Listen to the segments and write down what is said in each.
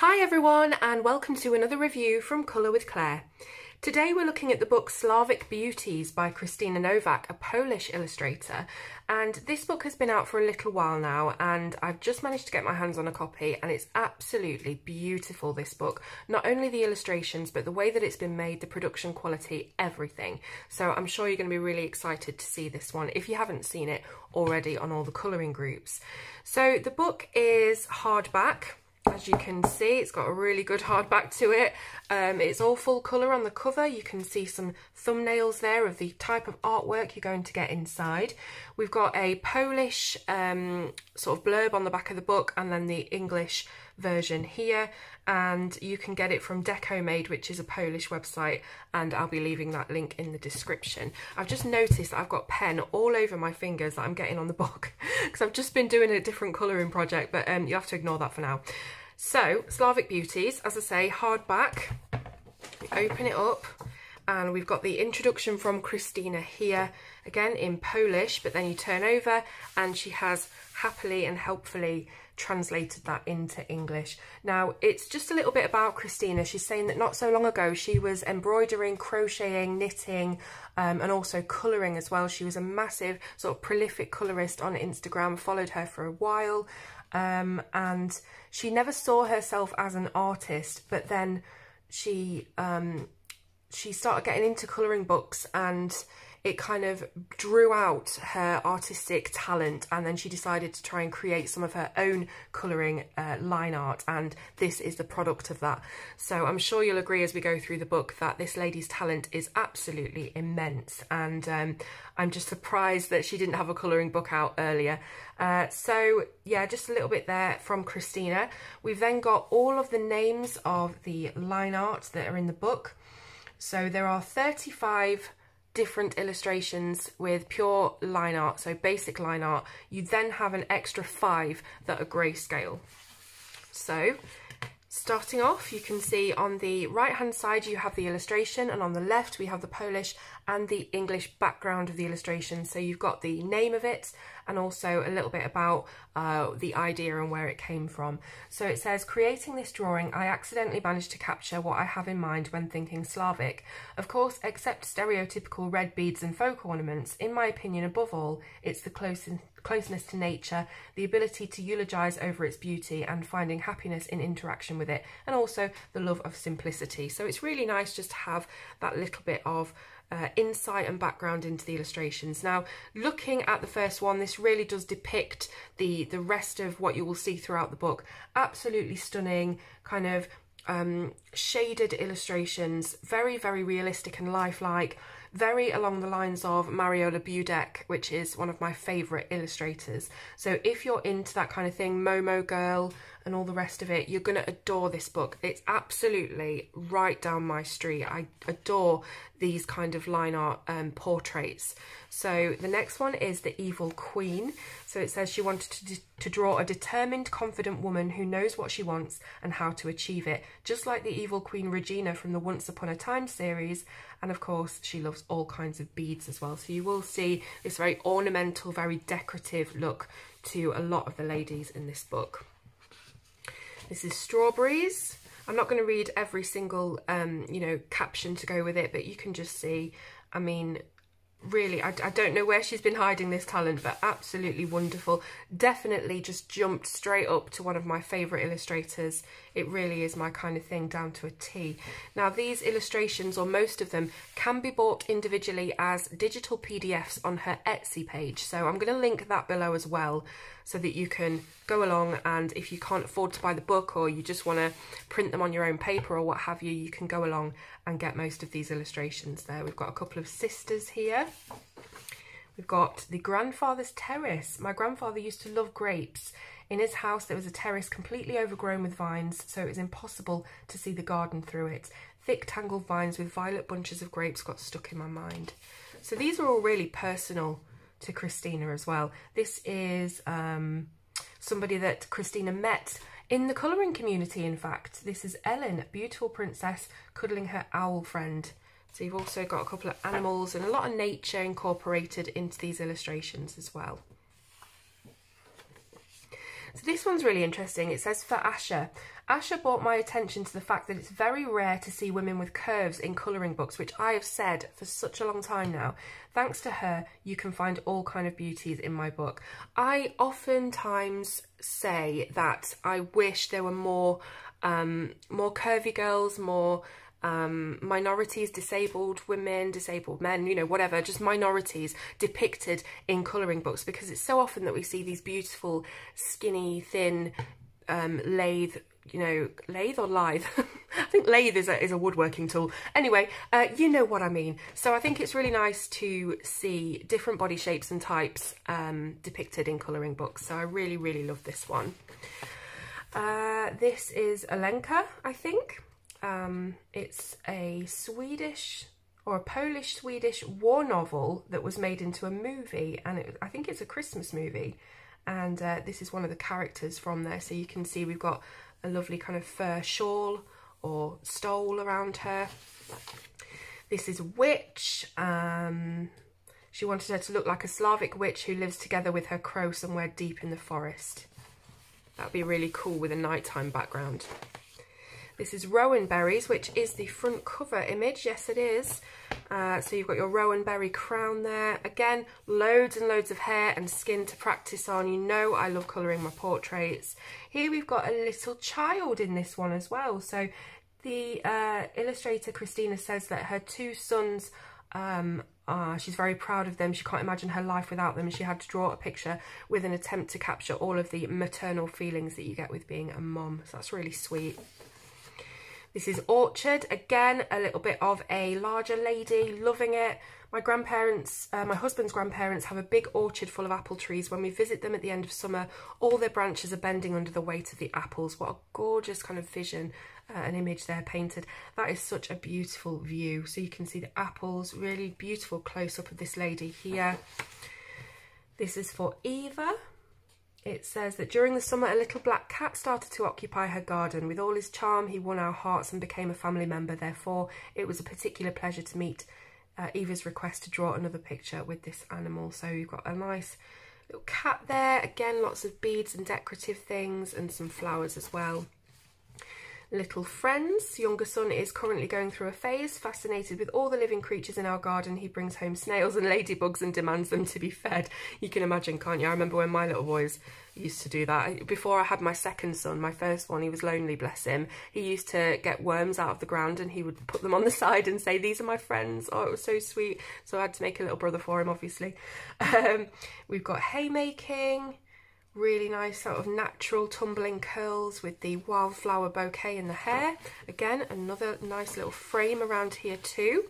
Hi everyone and welcome to another review from Colour with Claire. Today we're looking at the book Slavic Beauties by Krystyna Nowak, a Polish illustrator. And this book has been out for a little while now and I've just managed to get my hands on a copy and it's absolutely beautiful, this book. Not only the illustrations, but the way that it's been made, the production quality, everything. So I'm sure you're going to be really excited to see this one if you haven't seen it already on all the colouring groups. So the book is hardback as you can see it's got a really good hardback to it um, it's all full colour on the cover you can see some thumbnails there of the type of artwork you're going to get inside we've got a Polish um, sort of blurb on the back of the book and then the English version here and you can get it from Decomade which is a Polish website and I'll be leaving that link in the description. I've just noticed that I've got pen all over my fingers that I'm getting on the book because I've just been doing a different colouring project but um, you have to ignore that for now. So, Slavic Beauties, as I say, hardback. Open it up and we've got the introduction from Krystyna here, again in Polish, but then you turn over and she has happily and helpfully translated that into English. Now, it's just a little bit about Krystyna. She's saying that not so long ago she was embroidering, crocheting, knitting, um, and also colouring as well. She was a massive sort of prolific colourist on Instagram, followed her for a while um, and she never saw herself as an artist, but then she um, she started getting into colouring books and it kind of drew out her artistic talent and then she decided to try and create some of her own colouring uh, line art and this is the product of that. So I'm sure you'll agree as we go through the book that this lady's talent is absolutely immense and um, I'm just surprised that she didn't have a colouring book out earlier. Uh, so yeah, just a little bit there from Krystyna. We've then got all of the names of the line art that are in the book. So there are 35 different illustrations with pure line art, so basic line art. You then have an extra five that are grayscale. So starting off, you can see on the right hand side you have the illustration and on the left we have the Polish and the English background of the illustration. So you've got the name of it and also a little bit about uh, the idea and where it came from. So it says, creating this drawing, I accidentally managed to capture what I have in mind when thinking Slavic. Of course, except stereotypical red beads and folk ornaments, in my opinion, above all, it's the close closeness to nature, the ability to eulogise over its beauty and finding happiness in interaction with it, and also the love of simplicity. So it's really nice just to have that little bit of uh, insight and background into the illustrations. Now, looking at the first one, this really does depict the, the rest of what you will see throughout the book. Absolutely stunning, kind of um, shaded illustrations, very, very realistic and lifelike, very along the lines of Mariola Budek, which is one of my favourite illustrators. So if you're into that kind of thing, Momo Girl, and all the rest of it, you're going to adore this book. It's absolutely right down my street. I adore these kind of line art um, portraits. So the next one is The Evil Queen. So it says she wanted to, to draw a determined, confident woman who knows what she wants and how to achieve it, just like the Evil Queen Regina from the Once Upon a Time series. And of course, she loves all kinds of beads as well. So you will see this very ornamental, very decorative look to a lot of the ladies in this book. This is strawberries. I'm not going to read every single, um, you know, caption to go with it, but you can just see, I mean, really, I, I don't know where she's been hiding this talent, but absolutely wonderful. Definitely just jumped straight up to one of my favourite illustrators. It really is my kind of thing down to a T. Now, these illustrations, or most of them, can be bought individually as digital PDFs on her Etsy page. So I'm going to link that below as well so that you can go along and if you can't afford to buy the book or you just want to print them on your own paper or what have you, you can go along and get most of these illustrations there. We've got a couple of sisters here. We've got the grandfather's terrace. My grandfather used to love grapes. In his house there was a terrace completely overgrown with vines so it was impossible to see the garden through it. Thick tangled vines with violet bunches of grapes got stuck in my mind. So these are all really personal to Krystyna as well. This is um, somebody that Krystyna met in the colouring community, in fact. This is Ellen, beautiful princess, cuddling her owl friend. So you've also got a couple of animals and a lot of nature incorporated into these illustrations as well. So this one's really interesting. It says for Asha. Asha brought my attention to the fact that it's very rare to see women with curves in colouring books, which I have said for such a long time now. Thanks to her, you can find all kind of beauties in my book. I oftentimes say that I wish there were more um, more curvy girls, more um, minorities, disabled women, disabled men, you know, whatever, just minorities depicted in colouring books because it's so often that we see these beautiful, skinny, thin, um, lathe, you know, lathe or lithe? I think lathe is a, is a woodworking tool. Anyway, uh, you know what I mean. So I think it's really nice to see different body shapes and types um, depicted in colouring books. So I really, really love this one. Uh, this is Alenka, I think. Um, it's a Swedish or a Polish Swedish war novel that was made into a movie and it, I think it's a Christmas movie and uh, this is one of the characters from there so you can see we've got a lovely kind of fur shawl or stole around her. This is Witch. Um, she wanted her to look like a Slavic witch who lives together with her crow somewhere deep in the forest. That'd be really cool with a nighttime background. This is Rowan Berries, which is the front cover image. Yes, it is. Uh, so you've got your Rowan Berry crown there. Again, loads and loads of hair and skin to practice on. You know I love colouring my portraits. Here we've got a little child in this one as well. So the uh, illustrator, Krystyna, says that her two sons um, uh, she's very proud of them. She can't imagine her life without them. She had to draw a picture with an attempt to capture all of the maternal feelings that you get with being a mom. So that's really sweet. This is Orchard. Again, a little bit of a larger lady, loving it. My grandparents, uh, my husband's grandparents have a big orchard full of apple trees. When we visit them at the end of summer, all their branches are bending under the weight of the apples. What a gorgeous kind of vision, uh, an image there painted. That is such a beautiful view. So you can see the apples, really beautiful close-up of this lady here. This is for Eva it says that during the summer, a little black cat started to occupy her garden. With all his charm, he won our hearts and became a family member. Therefore, it was a particular pleasure to meet uh, Eva's request to draw another picture with this animal. So you've got a nice little cat there. Again, lots of beads and decorative things and some flowers as well little friends. Younger son is currently going through a phase, fascinated with all the living creatures in our garden. He brings home snails and ladybugs and demands them to be fed. You can imagine, can't you? I remember when my little boys used to do that. Before I had my second son, my first one, he was lonely, bless him. He used to get worms out of the ground and he would put them on the side and say, these are my friends. Oh, it was so sweet. So I had to make a little brother for him, obviously. Um, we've got haymaking really nice sort of natural tumbling curls with the wildflower bouquet in the hair. Again, another nice little frame around here too.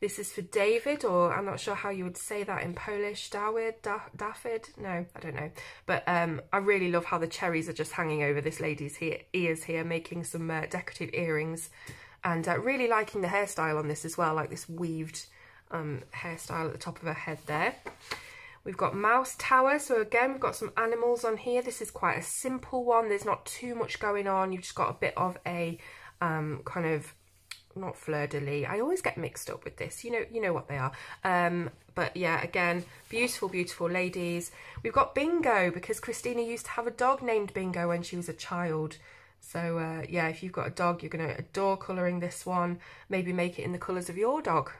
This is for David, or I'm not sure how you would say that in Polish. Dawid, da? No, I don't know. But um, I really love how the cherries are just hanging over this lady's here, ears here, making some uh, decorative earrings. And uh, really liking the hairstyle on this as well, like this weaved um, hairstyle at the top of her head there. We've got Mouse Tower. So again, we've got some animals on here. This is quite a simple one. There's not too much going on. You've just got a bit of a um, kind of not fleur-de-lis. I always get mixed up with this. You know, you know what they are. Um, but yeah, again, beautiful, beautiful ladies. We've got Bingo because Krystyna used to have a dog named Bingo when she was a child. So uh, yeah, if you've got a dog, you're going to adore colouring this one. Maybe make it in the colours of your dog.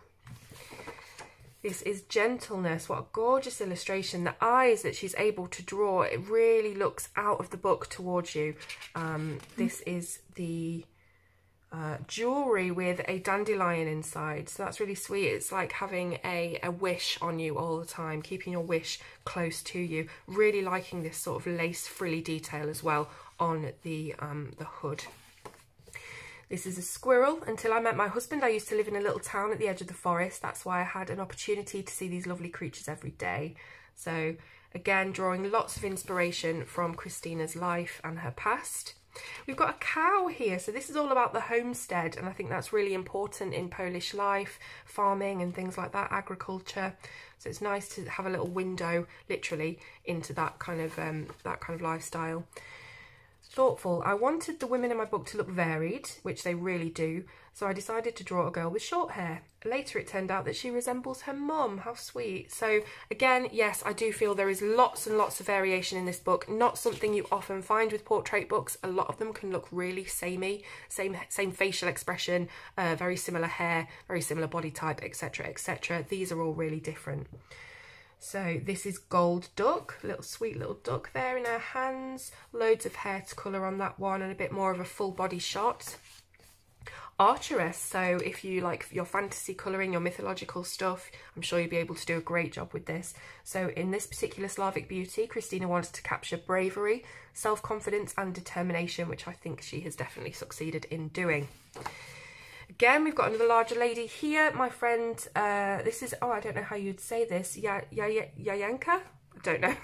This is gentleness. What a gorgeous illustration. The eyes that she's able to draw, it really looks out of the book towards you. Um, this is the uh, jewellery with a dandelion inside. So that's really sweet. It's like having a, a wish on you all the time, keeping your wish close to you. Really liking this sort of lace frilly detail as well on the, um, the hood. This is a squirrel. Until I met my husband, I used to live in a little town at the edge of the forest. That's why I had an opportunity to see these lovely creatures every day. So again, drawing lots of inspiration from Krystyna's life and her past. We've got a cow here, so this is all about the homestead, and I think that's really important in Polish life, farming and things like that, agriculture. So it's nice to have a little window, literally, into that kind of um, that kind of lifestyle thoughtful. I wanted the women in my book to look varied, which they really do, so I decided to draw a girl with short hair. Later it turned out that she resembles her mum, how sweet. So again, yes, I do feel there is lots and lots of variation in this book, not something you often find with portrait books. A lot of them can look really samey, same, same facial expression, uh, very similar hair, very similar body type, etc, etc. These are all really different. So this is Gold Duck, little sweet little duck there in her hands. Loads of hair to colour on that one and a bit more of a full body shot. Archeress, so if you like your fantasy colouring, your mythological stuff, I'm sure you'll be able to do a great job with this. So in this particular Slavic beauty, Krystyna wanted to capture bravery, self-confidence and determination, which I think she has definitely succeeded in doing. Again, we've got another larger lady here. My friend, uh, this is, oh, I don't know how you'd say this, ya ya Yayanka? I don't know.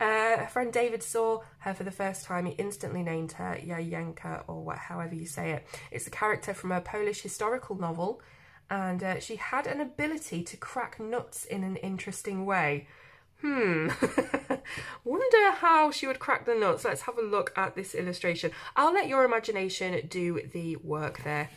uh, friend David saw her for the first time. He instantly named her Yayanka, or what, however you say it. It's a character from a Polish historical novel, and uh, she had an ability to crack nuts in an interesting way. Hmm, wonder how she would crack the nuts. Let's have a look at this illustration. I'll let your imagination do the work there.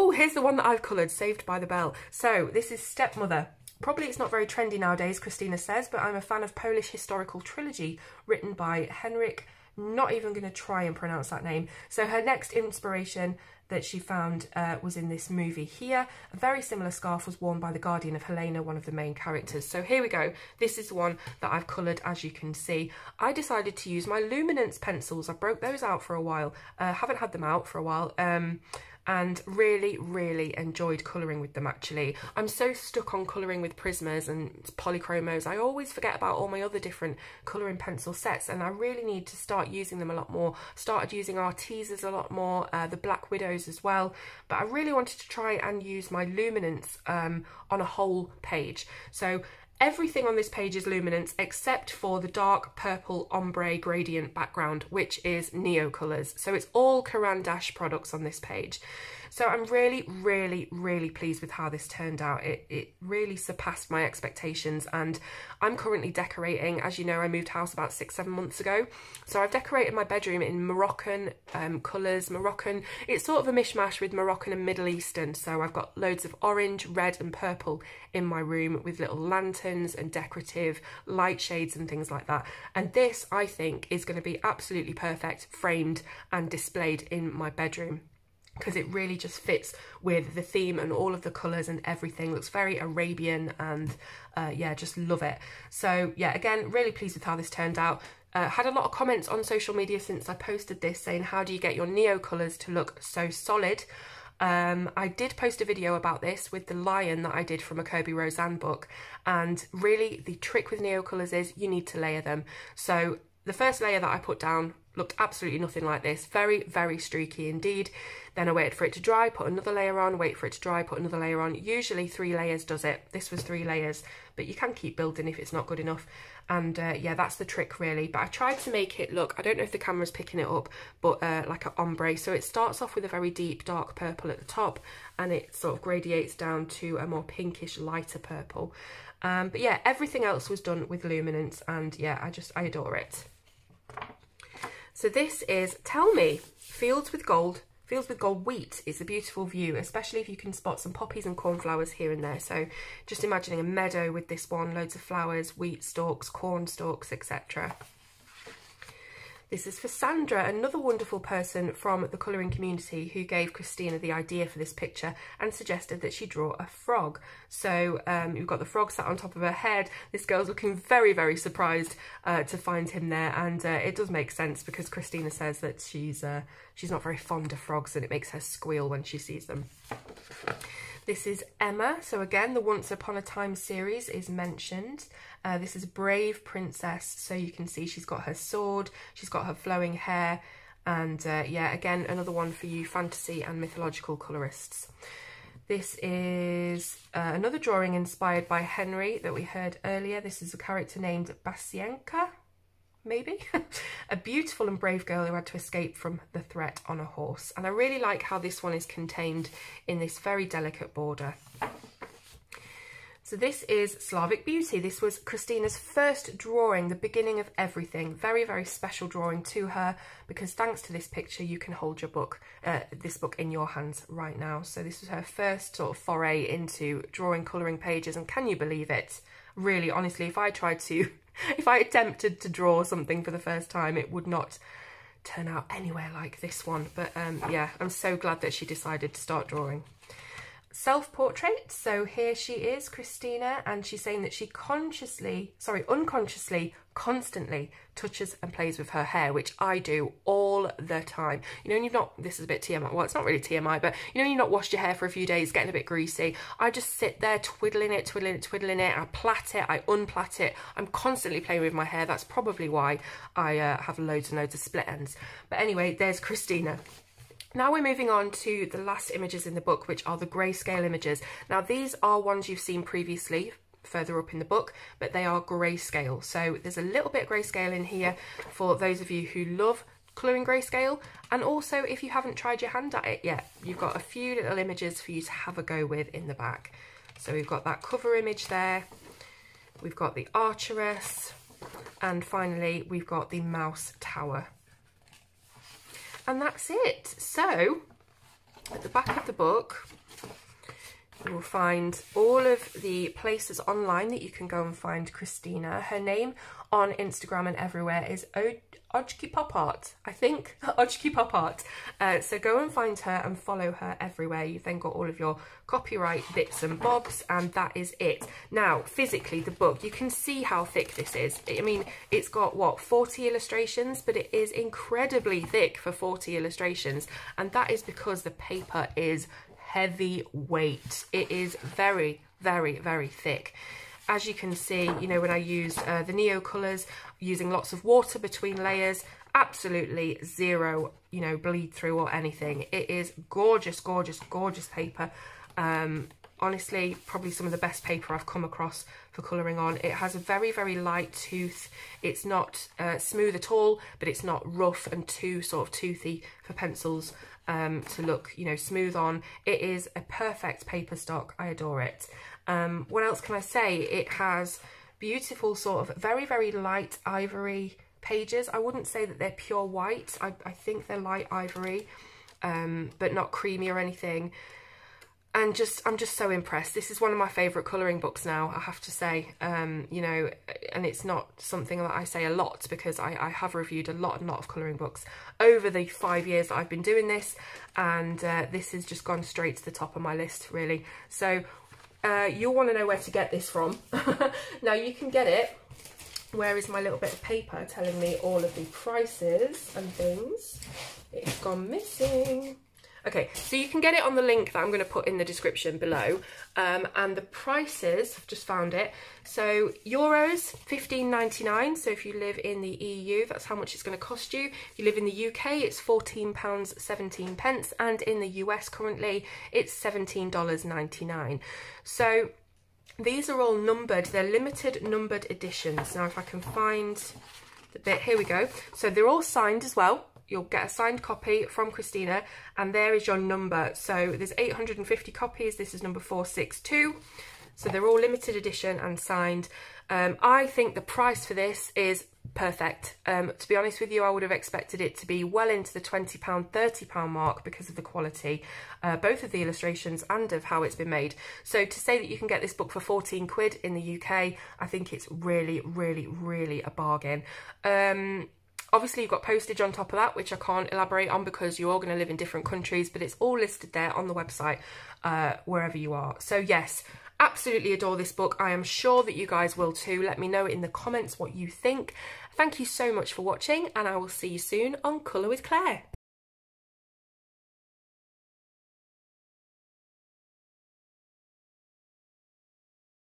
Oh, here's the one that I've coloured, Saved by the Bell. So this is Stepmother. Probably it's not very trendy nowadays, Krystyna says, but I'm a fan of Polish historical trilogy written by Henryk, not even going to try and pronounce that name. So her next inspiration that she found uh, was in this movie here. A very similar scarf was worn by the guardian of Helena, one of the main characters. So here we go. This is the one that I've coloured, as you can see. I decided to use my Luminance pencils. I broke those out for a while. Uh, haven't had them out for a while. Um, and really, really enjoyed colouring with them actually. I'm so stuck on colouring with Prismas and Polychromos. I always forget about all my other different colouring pencil sets and I really need to start using them a lot more. Started using Artezas a lot more, uh, the Black Widows as well. But I really wanted to try and use my Luminance um, on a whole page. So Everything on this page is luminance except for the dark purple ombre gradient background, which is Neo Colours. So it's all Caran d'Ache products on this page. So I'm really, really, really pleased with how this turned out. It, it really surpassed my expectations and I'm currently decorating. As you know, I moved house about six, seven months ago. So I've decorated my bedroom in Moroccan um, colours, Moroccan. It's sort of a mishmash with Moroccan and Middle Eastern. So I've got loads of orange, red and purple in my room with little lanterns and decorative light shades and things like that. And this, I think, is going to be absolutely perfect framed and displayed in my bedroom because it really just fits with the theme and all of the colours and everything. Looks very Arabian and uh, yeah, just love it. So yeah, again, really pleased with how this turned out. Uh, had a lot of comments on social media since I posted this saying how do you get your Neo colours to look so solid. Um, I did post a video about this with the lion that I did from a Kerby Rosanes book and really the trick with Neo colours is you need to layer them. So the first layer that I put down looked absolutely nothing like this. Very, very streaky indeed. Then I waited for it to dry, put another layer on, wait for it to dry, put another layer on. Usually three layers does it. This was three layers, but you can keep building if it's not good enough. And uh, yeah, that's the trick really. But I tried to make it look, I don't know if the camera's picking it up, but uh, like an ombre. So it starts off with a very deep dark purple at the top and it sort of gradiates down to a more pinkish lighter purple. Um, but yeah, everything else was done with luminance and yeah, I just, I adore it. So this is Tell Me, Fields with Gold Fields with Gold Wheat is a beautiful view, especially if you can spot some poppies and cornflowers here and there. So just imagining a meadow with this one, loads of flowers, wheat stalks, corn stalks, etc. This is for Sandra, another wonderful person from the colouring community who gave Krystyna the idea for this picture and suggested that she draw a frog. So um, you've got the frog sat on top of her head. This girl's looking very, very surprised uh, to find him there. And uh, it does make sense because Krystyna says that she's, uh, she's not very fond of frogs and it makes her squeal when she sees them. This is Emma. So again, the Once Upon a Time series is mentioned. Uh, this is Brave Princess. So you can see she's got her sword, she's got her flowing hair. And uh, yeah, again, another one for you fantasy and mythological colorists. This is uh, another drawing inspired by Henry that we heard earlier. This is a character named Basienka maybe. a beautiful and brave girl who had to escape from the threat on a horse. And I really like how this one is contained in this very delicate border. So this is Slavic Beauty. This was Krystyna's first drawing, the beginning of everything. Very, very special drawing to her because thanks to this picture, you can hold your book, uh, this book in your hands right now. So this was her first sort of foray into drawing colouring pages and can you believe it? Really, honestly, if I tried to, if I attempted to draw something for the first time, it would not turn out anywhere like this one. But um, yeah, I'm so glad that she decided to start drawing self-portrait. So here she is, Krystyna, and she's saying that she consciously, sorry, unconsciously, constantly touches and plays with her hair, which I do all the time. You know, you've not, this is a bit TMI, well, it's not really TMI, but you know, you've not washed your hair for a few days, getting a bit greasy. I just sit there twiddling it, twiddling it, twiddling it. I plait it, I unplait it. I'm constantly playing with my hair. That's probably why I uh, have loads and loads of split ends. But anyway, there's Krystyna. Now we're moving on to the last images in the book, which are the grayscale images. Now these are ones you've seen previously further up in the book, but they are grayscale. So there's a little bit of grayscale in here for those of you who love colouring grayscale. And also if you haven't tried your hand at it yet, you've got a few little images for you to have a go with in the back. So we've got that cover image there. We've got the archeress. And finally, we've got the mouse tower and that's it. So, at the back of the book, you will find all of the places online that you can go and find Krystyna. Her name on Instagram and everywhere is Ojki Pop Art, I think, Ojki Pop Art. Uh, so go and find her and follow her everywhere. You've then got all of your copyright bits and bobs and that is it. Now, physically, the book, you can see how thick this is. I mean, it's got, what, 40 illustrations, but it is incredibly thick for 40 illustrations. And that is because the paper is heavy weight. It is very, very, very thick as you can see, you know, when I used uh, the Neo colours, using lots of water between layers, absolutely zero, you know, bleed through or anything. It is gorgeous, gorgeous, gorgeous paper. Um, honestly, probably some of the best paper I've come across for colouring on. It has a very, very light tooth. It's not uh, smooth at all, but it's not rough and too sort of toothy for pencils um, to look, you know, smooth on. It is a perfect paper stock. I adore it. Um, what else can I say? It has beautiful sort of very, very light ivory pages. I wouldn't say that they're pure white. I, I think they're light ivory, um, but not creamy or anything. And just, I'm just so impressed. This is one of my favourite colouring books now, I have to say. Um, you know, and it's not something that I say a lot because I, I have reviewed a lot and lot of colouring books over the five years that I've been doing this. And uh, this has just gone straight to the top of my list, really. So uh, you'll want to know where to get this from. now you can get it. Where is my little bit of paper telling me all of the prices and things? It's gone missing. Okay, so you can get it on the link that I'm going to put in the description below. Um, and the prices, I've just found it. So euros, 15.99. So if you live in the EU, that's how much it's going to cost you. If you live in the UK, it's £14, 17 pence. And in the US currently, it's $17.99. So these are all numbered. They're limited numbered editions. Now, if I can find the bit, here we go. So they're all signed as well you'll get a signed copy from Krystyna and there is your number. So there's 850 copies. This is number 462. So they're all limited edition and signed. Um, I think the price for this is perfect. Um, to be honest with you, I would have expected it to be well into the £20, £30 mark because of the quality, uh, both of the illustrations and of how it's been made. So to say that you can get this book for 14 quid in the UK, I think it's really, really, really a bargain. Um, Obviously, you've got postage on top of that, which I can't elaborate on because you're all going to live in different countries, but it's all listed there on the website uh, wherever you are. So yes, absolutely adore this book. I am sure that you guys will too. Let me know in the comments what you think. Thank you so much for watching and I will see you soon on Colour with Claire.